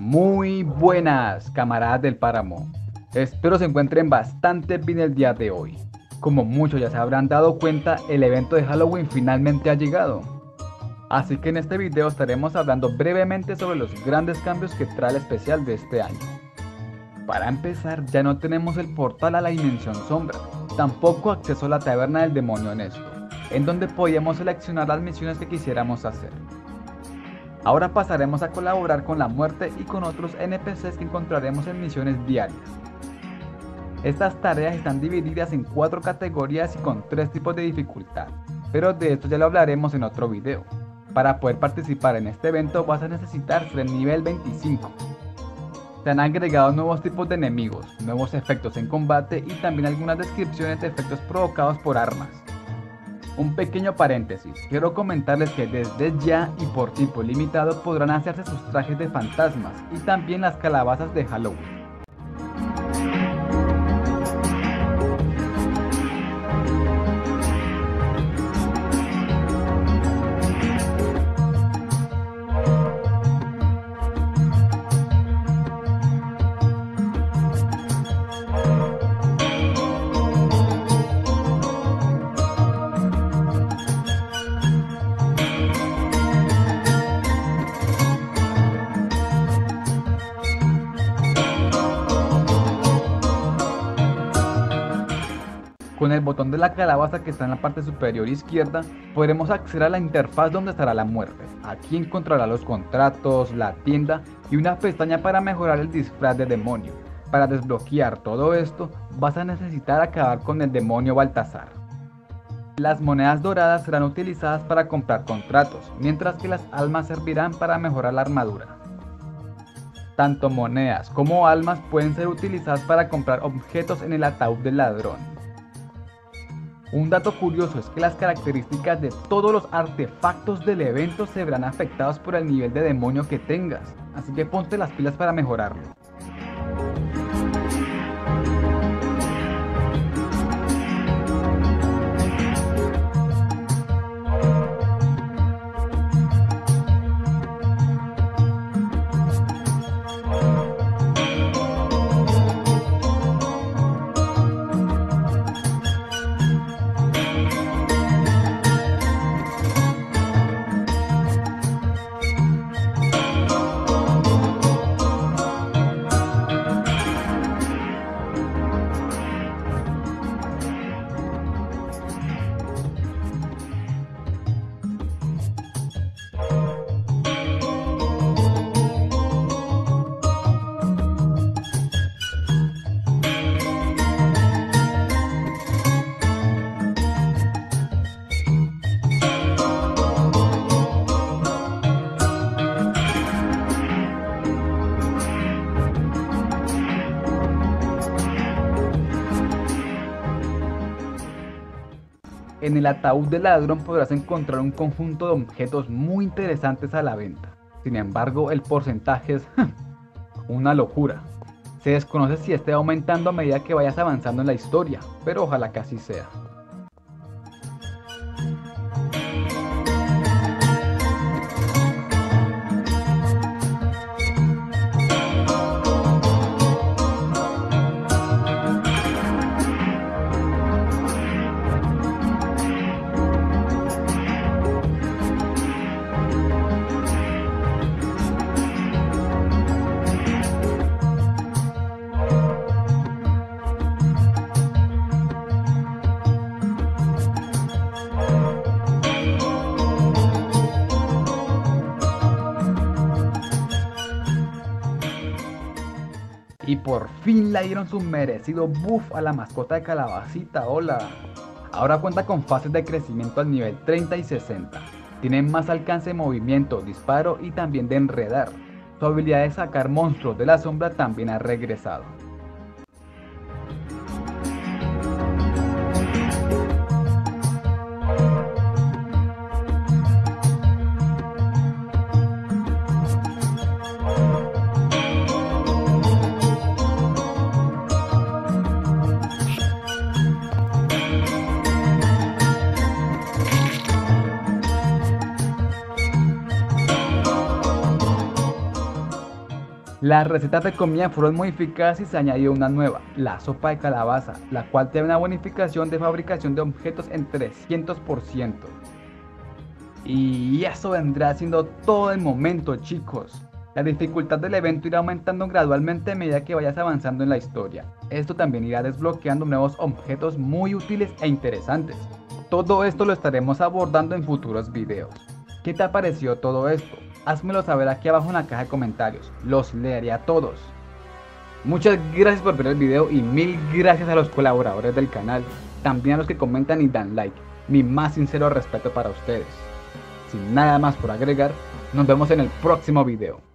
Muy buenas, camaradas del páramo. Espero se encuentren bastante bien el día de hoy. Como muchos ya se habrán dado cuenta, el evento de Halloween finalmente ha llegado. Así que en este video estaremos hablando brevemente sobre los grandes cambios que trae el especial de este año. Para empezar, ya no tenemos el portal a la dimensión sombra, tampoco acceso a la taberna del demonio honesto, en donde podíamos seleccionar las misiones que quisiéramos hacer. Ahora pasaremos a colaborar con la muerte y con otros NPCs que encontraremos en misiones diarias. Estas tareas están divididas en cuatro categorías y con tres tipos de dificultad, pero de esto ya lo hablaremos en otro video. Para poder participar en este evento vas a necesitar ser nivel 25. Se han agregado nuevos tipos de enemigos, nuevos efectos en combate y también algunas descripciones de efectos provocados por armas. Un pequeño paréntesis, quiero comentarles que desde ya y por tiempo limitado podrán hacerse sus trajes de fantasmas y también las calabazas de Halloween. Con el botón de la calabaza que está en la parte superior izquierda, podremos acceder a la interfaz donde estará la muerte. Aquí encontrará los contratos, la tienda y una pestaña para mejorar el disfraz de demonio. Para desbloquear todo esto, vas a necesitar acabar con el demonio Baltasar. Las monedas doradas serán utilizadas para comprar contratos, mientras que las almas servirán para mejorar la armadura. Tanto monedas como almas pueden ser utilizadas para comprar objetos en el ataúd del ladrón. Un dato curioso es que las características de todos los artefactos del evento se verán afectados por el nivel de demonio que tengas, así que ponte las pilas para mejorarlo. En el ataúd del ladrón podrás encontrar un conjunto de objetos muy interesantes a la venta. Sin embargo, el porcentaje es una locura. Se desconoce si esté aumentando a medida que vayas avanzando en la historia, pero ojalá que así sea. Y por fin le dieron su merecido buff a la mascota de calabacita, hola. Ahora cuenta con fases de crecimiento al nivel 30 y 60. Tiene más alcance de movimiento, disparo y también de enredar. Su habilidad de sacar monstruos de la sombra también ha regresado. Las recetas de comida fueron modificadas y se añadió una nueva, la sopa de calabaza, la cual tiene una bonificación de fabricación de objetos en 300%. Y eso vendrá siendo todo el momento chicos. La dificultad del evento irá aumentando gradualmente a medida que vayas avanzando en la historia. Esto también irá desbloqueando nuevos objetos muy útiles e interesantes. Todo esto lo estaremos abordando en futuros videos. ¿Qué te ha parecido todo esto? Házmelo saber aquí abajo en la caja de comentarios. Los leeré a todos. Muchas gracias por ver el video y mil gracias a los colaboradores del canal. También a los que comentan y dan like. Mi más sincero respeto para ustedes. Sin nada más por agregar, nos vemos en el próximo video.